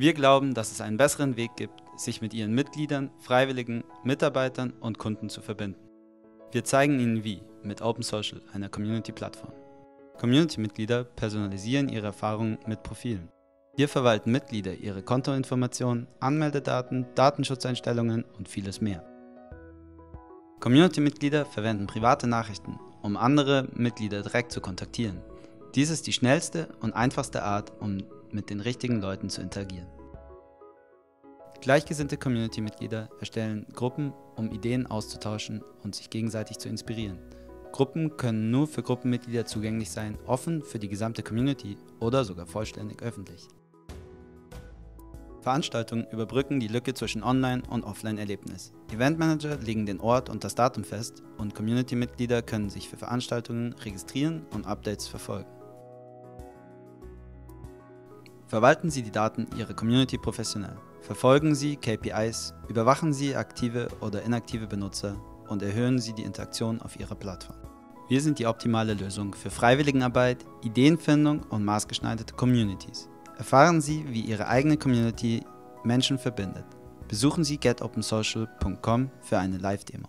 Wir glauben, dass es einen besseren Weg gibt, sich mit ihren Mitgliedern, Freiwilligen, Mitarbeitern und Kunden zu verbinden. Wir zeigen Ihnen wie mit Open Social, einer Community-Plattform. Community-Mitglieder personalisieren ihre Erfahrungen mit Profilen. Hier verwalten Mitglieder ihre Kontoinformationen, Anmeldedaten, Datenschutzeinstellungen und vieles mehr. Community-Mitglieder verwenden private Nachrichten, um andere Mitglieder direkt zu kontaktieren. Dies ist die schnellste und einfachste Art, um mit den richtigen Leuten zu interagieren. Gleichgesinnte Community-Mitglieder erstellen Gruppen, um Ideen auszutauschen und sich gegenseitig zu inspirieren. Gruppen können nur für Gruppenmitglieder zugänglich sein, offen für die gesamte Community oder sogar vollständig öffentlich. Veranstaltungen überbrücken die Lücke zwischen Online- und Offline-Erlebnis. Eventmanager legen den Ort und das Datum fest und Community-Mitglieder können sich für Veranstaltungen registrieren und Updates verfolgen. Verwalten Sie die Daten Ihrer Community professionell. Verfolgen Sie KPIs, überwachen Sie aktive oder inaktive Benutzer und erhöhen Sie die Interaktion auf Ihrer Plattform. Wir sind die optimale Lösung für Freiwilligenarbeit, Ideenfindung und maßgeschneiderte Communities. Erfahren Sie, wie Ihre eigene Community Menschen verbindet. Besuchen Sie getopensocial.com für eine Live-Demo.